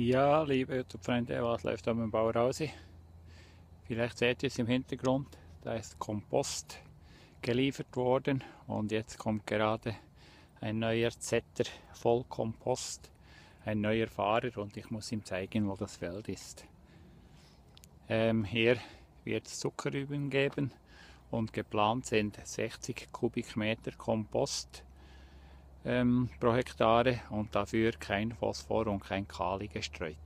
Ja, liebe YouTube-Freunde, was läuft am Bau raus? Vielleicht seht ihr es im Hintergrund, da ist Kompost geliefert worden und jetzt kommt gerade ein neuer Zetter voll Kompost, ein neuer Fahrer und ich muss ihm zeigen, wo das Feld ist. Ähm, hier wird es Zuckerrüben geben und geplant sind 60 Kubikmeter Kompost ähm, pro Hektare und dafür kein Phosphor und kein Kali gestreut.